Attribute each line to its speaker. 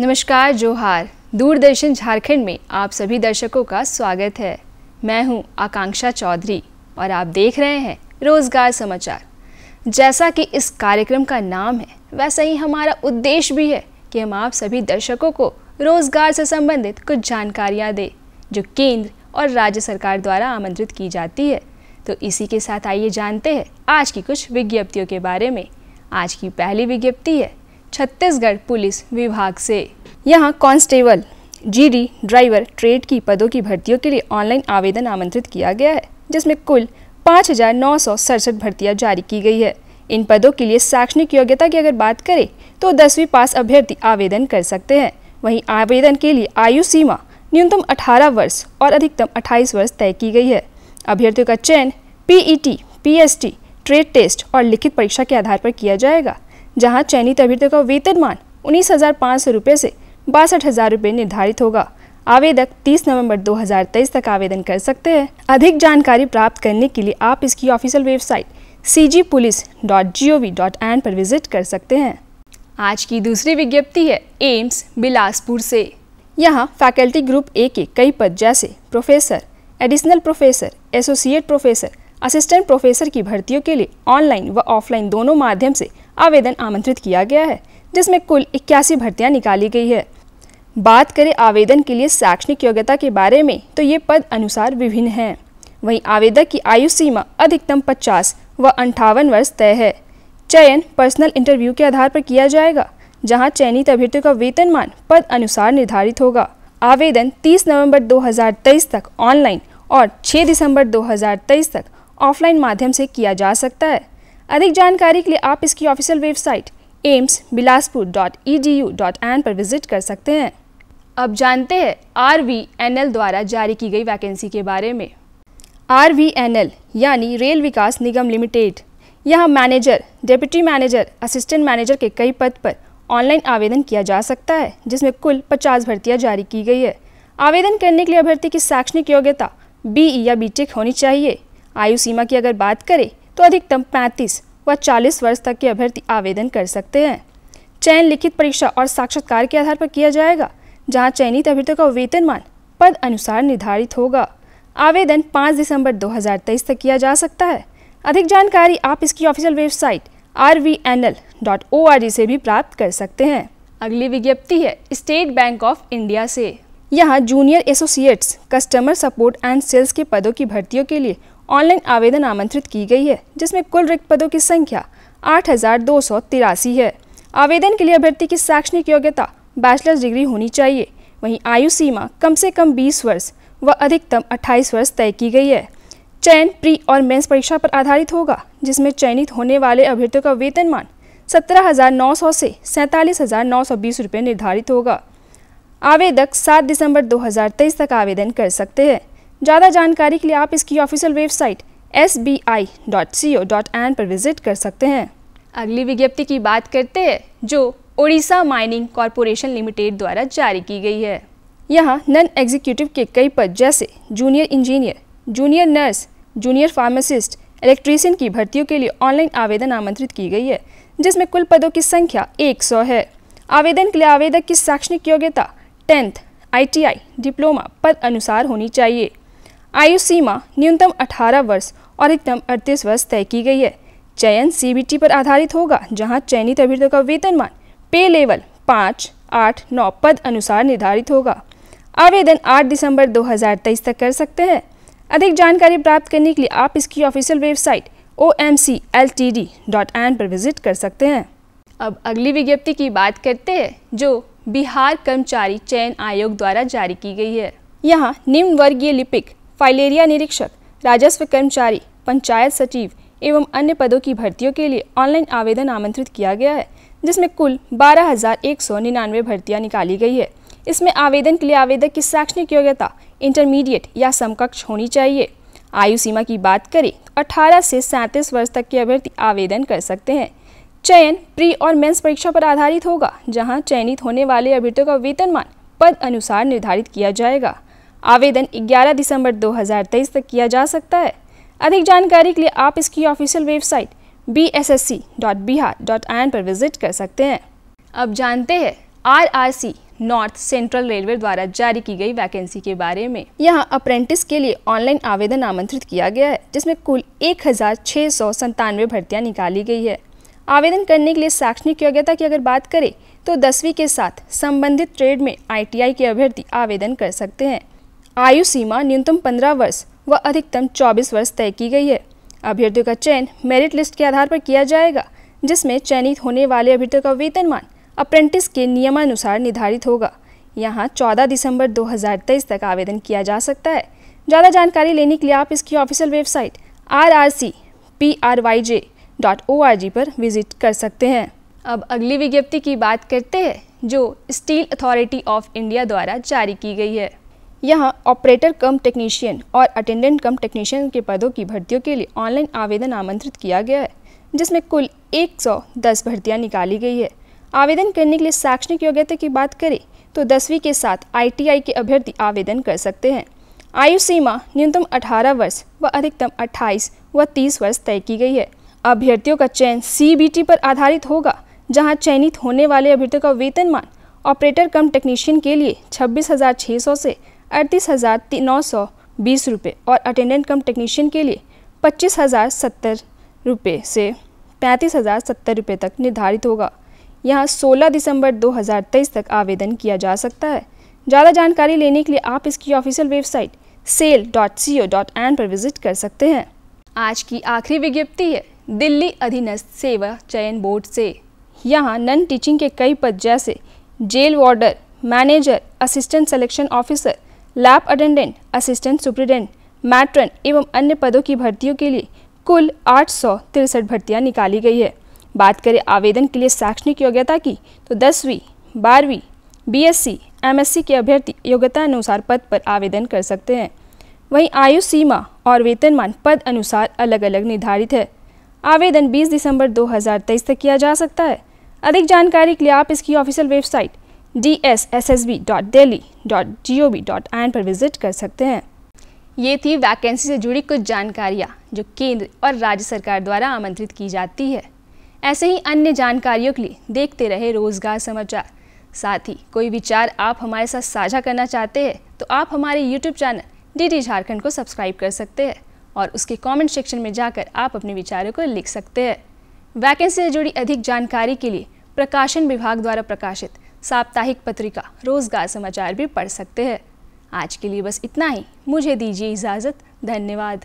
Speaker 1: नमस्कार, जोहार। दूरदर्शन झारखंड में आप सभी दर्शकों का स्वागत है। मैं हूँ आकांक्षा चौधरी और आप देख रहे हैं रोज़गार समाचार। जैसा कि इस कार्यक्रम का नाम है, वैसा ही हमारा उद्देश्य भी है कि हम आप सभी दर्शकों को रोज़गार से संबंधित कुछ जानकारियाँ दें, जो केंद्र और राज्य सरकार द्वारा आमंत्रित की जाती है। तो इसी के साथ आइए जानते हैं आज की कुछ विज्ञप्तियों के बारे में। आज की पहली विज्ञप्ति है छत्तीसगढ़ पुलिस विभाग से। यहाँ कांस्टेबल जीडी ड्राइवर ट्रेड की पदों की भर्तियों के लिए ऑनलाइन आवेदन आमंत्रित किया गया है जिसमें कुल पाँच हज़ार नौ सौ सड़सठ भर्तियाँ जारी की गई है। इन पदों के लिए शैक्षणिक योग्यता की अगर बात करें तो दसवीं पास अभ्यर्थी आवेदन कर सकते हैं। वहीं आवेदन के लिए आयु सीमा न्यूनतम 18 वर्ष और अधिकतम 28 वर्ष तय की गई है। अभ्यर्थियों का चयन पीईटी, पीएसटी, ट्रेड टेस्ट और लिखित परीक्षा के आधार पर किया जाएगा। जहाँ चयनित अभ्यर्थियों का वेतनमान उन्नीस हज़ार पाँच सौ रुपये से बासठ हज़ार रुपये निर्धारित होगा। आवेदक 30 नवंबर 2023 तक आवेदन कर सकते हैं। अधिक जानकारी प्राप्त करने के लिए आप इसकी ऑफिशियल वेबसाइट एन पर विज़िट कर सकते हैं। आज की दूसरी विज्ञप्ति है एम्स, बिलासपुर से। यहाँ फैकल्टी ग्रुप ए के कई पद जैसे professor, additional professor, associate professor, assistant professor की भर्तियों के लिए ऑनलाइन व ऑफलाइन दोनों माध्यम से आवेदन आमंत्रित किया गया है, जिसमें कुल इक्यासी भर्तियाँ निकाली गई है। बात करें आवेदन के लिए शैक्षणिक योग्यता के बारे में तो ये पद अनुसार विभिन्न हैं। वहीं आवेदक की आयु सीमा अधिकतम 50 व अंठावन वर्ष तय है। चयन पर्सनल इंटरव्यू के आधार पर किया जाएगा, जहाँ चयनित अभ्यर्थियों का वेतनमान पद अनुसार निर्धारित होगा। आवेदन 30 नवंबर 2023 तक ऑनलाइन और 6 दिसंबर 2023 तक ऑफलाइन माध्यम से किया जा सकता है। अधिक जानकारी के लिए आप इसकी official website AIIMS Bilaspur dot E D U dot in पर विज़िट कर सकते हैं। अब जानते हैं आर वी एन एल द्वारा जारी की गई वैकेंसी के बारे में। आर वी एन एल यानी रेल विकास निगम लिमिटेड। यहाँ manager deputy manager assistant manager के कई पद पर ऑनलाइन आवेदन किया जा सकता है, जिसमें कुल 50 भर्तियाँ जारी की गई है। आवेदन करने के लिए अभ्यर्थी की शैक्षणिक योग्यता बीई या बीटेक होनी चाहिए। आयु सीमा की अगर बात करें तो अधिकतम 35 व 40 वर्ष तक के अभ्यर्थी आवेदन कर सकते हैं। चयन लिखित परीक्षा और साक्षात्कार के आधार पर किया जाएगा, जहाँ चयनित अभ्यर्थियों का वेतनमान पद अनुसार निर्धारित होगा। आवेदन 5 दिसंबर 2023 तक किया जा सकता है। अधिक जानकारी आप इसकी ऑफिशियल वेबसाइट आर से भी प्राप्त कर सकते हैं। अगली विज्ञप्ति है, स्टेट बैंक ऑफ़ इंडिया से। यहाँ junior associates, customer support and sales के पदों की भर्तियों के लिए ऑनलाइन आवेदन आमंत्रित की गई है, जिसमें कुल रिक्त पदों की संख्या आठ हज़ार दो सौ तिरासी है। आवेदन के लिए अभ्यर्थी की शैक्षणिक योग्यता बैचलर्स डिग्री होनी चाहिए। वहीं आयु सीमा कम से कम 20 वर्ष व अधिकतम 28 वर्ष तय की गई है। चयन प्री और मेंस परीक्षा पर आधारित होगा, जिसमें चयनित होने वाले अभ्यर्थियों का वेतनमान सत्रह हज़ार नौ सौ से सैंतालीस रुपये निर्धारित होगा। आवेदक 7 दिसंबर 2023 तक आवेदन कर सकते हैं। ज़्यादा जानकारी के लिए आप इसकी ऑफिशियल वेबसाइट एस पर विज़िट कर सकते हैं। अगली विज्ञप्ति की बात करते हैं जो ओडिशा माइनिंग कॉरपोरेशन लिमिटेड द्वारा जारी की गई है। यहाँ नन एग्जीक्यूटिव के कई पद जैसे junior engineer junior nurse junior pharmacist electrician की भर्तियों के लिए ऑनलाइन आवेदन आमंत्रित की गई है जिसमें कुल पदों की संख्या 100 है। आवेदन के लिए आवेदक की शैक्षणिक योग्यता टेंथ आईटीआई डिप्लोमा पद अनुसार होनी चाहिए। आयु सीमा न्यूनतम 18 वर्ष और अधिकतम 38 वर्ष तय की गई है। चयन सीबीटी पर आधारित होगा, जहाँ चयनित अभ्यर्थियों का वेतनमान पे लेवल पाँच, आठ, नौ पद अनुसार निर्धारित होगा। आवेदन 8 दिसंबर 2023 तक कर सकते हैं। अधिक जानकारी प्राप्त करने के लिए आप इसकी official website O M C L T D dot in पर विज़िट कर सकते हैं। अब अगली विज्ञप्ति की बात करते हैं, जो बिहार कर्मचारी चयन आयोग द्वारा जारी की गई है। यहाँ निम्न वर्गीय लिपिक फाइलेरिया निरीक्षक, राजस्व कर्मचारी, पंचायत सचिव एवं अन्य पदों की भर्तियों के लिए ऑनलाइन आवेदन आमंत्रित किया गया है, जिसमें कुल बारह हज़ार एक सौ निन्यानवे भर्तियाँ निकाली गई है। इसमें आवेदन के लिए आवेदक की शैक्षणिक योग्यता इंटरमीडिएट या समकक्ष होनी चाहिए। आयु सीमा की बात करें तो 18 से सैंतीस वर्ष तक के अभ्यर्थी आवेदन कर सकते हैं। चयन प्री और मेंस परीक्षा पर आधारित होगा, जहाँ चयनित होने वाले अभ्यर्थियों का वेतनमान पद अनुसार निर्धारित किया जाएगा। आवेदन 11 दिसंबर 2023 तक किया जा सकता है। अधिक जानकारी के लिए आप इसकी official website B S S C dot Bihar dot in पर विज़िट कर सकते हैं। अब जानते हैं R R C North Central Railway द्वारा जारी की गई वैकेंसी के बारे में। यहाँ अप्रेंटिस के लिए ऑनलाइन आवेदन आमंत्रित किया गया है, जिसमें कुल एक हज़ार छह सौ संतानवे भर्तियाँ निकाली गई है। आवेदन करने के लिए शैक्षणिक योग्यता की अगर बात करें तो दसवीं के साथ संबंधित ट्रेड में आईटीआई के अभ्यर्थी आवेदन कर सकते हैं। आयु सीमा न्यूनतम पंद्रह वर्ष व अधिकतम चौबीस वर्ष तय की गई है। अभ्यर्थियों का चयन मेरिट लिस्ट के आधार पर किया जाएगा, जिसमें चयनित होने वाले अभ्यर्थियों का वेतनमान अप्रेंटिस के नियमानुसार निर्धारित होगा। यहाँ 14 दिसंबर 2023 तक आवेदन किया जा सकता है। ज़्यादा जानकारी लेने के लिए आप इसकी official website R R C P R Y J dot O R G पर विज़िट कर सकते हैं। अब अगली विज्ञप्ति की बात करते हैं, जो स्टील अथॉरिटी ऑफ़ इंडिया द्वारा जारी की गई है। यहाँ ऑपरेटर कम टेक्नीशियन और अटेंडेंट कम टेक्नीशियन के पदों की भर्तियों के लिए ऑनलाइन आवेदन आमंत्रित किया गया है, जिसमें कुल 110 भर्तियाँ निकाली गई है। आवेदन करने के लिए शैक्षणिक योग्यता की बात करें तो दसवीं के साथ आईटीआई के अभ्यर्थी आवेदन कर सकते हैं। आयु सीमा न्यूनतम 18 वर्ष व अधिकतम 28 व 30 वर्ष तय की गई है। अभ्यर्थियों का चयन सीबीटी पर आधारित होगा, जहाँ चयनित होने वाले अभ्यर्थियों का वेतनमान ऑपरेटर कम टेक्नीशियन के लिए छब्बीस से अड़तीस हज़ार नौ सौ बीस रुपये और अटेंडेंट कम टेक्नीशियन के लिए पच्चीस हज़ार सत्तर रुपये से पैंतीस हज़ार सत्तर रुपये तक निर्धारित होगा। यहाँ 16 दिसंबर 2023 तक आवेदन किया जा सकता है। ज़्यादा जानकारी लेने के लिए आप इसकी official website sail dot C O dot in पर विज़िट कर सकते हैं। आज की आखिरी विज्ञप्ति है, दिल्ली अधीनस्थ सेवा चयन बोर्ड से। यहाँ नन टीचिंग के कई पद जैसे jail warder manager, assistant selection officer lab attendant assistant superintendent matron एवं अन्य पदों की भर्तियों के लिए कुल आठ सौ तिरसठ भर्तियाँ निकाली गई है। बात करें आवेदन के लिए शैक्षणिक योग्यता की तो दसवीं बारहवीं बीएससी, एमएससी के अभ्यर्थी योग्यता अनुसार पद पर आवेदन कर सकते हैं। वहीं आयु सीमा और वेतनमान पद अनुसार अलग अलग निर्धारित है। आवेदन 20 दिसंबर 2023 तक किया जा सकता है। अधिक जानकारी के लिए आप इसकी ऑफिशियल वेबसाइट एन पर विज़िट कर सकते हैं। ये थी वैकेंसी से जुड़ी कुछ जानकारियाँ, जो केंद्र और राज्य सरकार द्वारा आमंत्रित की जाती है। ऐसे ही अन्य जानकारियों के लिए देखते रहे रोज़गार समाचार। साथ ही कोई विचार आप हमारे साथ साझा करना चाहते हैं तो आप हमारे यूट्यूब चैनल डी झारखंड को सब्सक्राइब कर सकते हैं और उसके कमेंट सेक्शन में जाकर आप अपने विचारों को लिख सकते हैं। वैकेंसी से जुड़ी अधिक जानकारी के लिए प्रकाशन विभाग द्वारा प्रकाशित साप्ताहिक पत्रिका, रोज़गार समाचार भी पढ़ सकते हैं। आज के लिए बस इतना ही। मुझे दीजिए इजाज़त। धन्यवाद।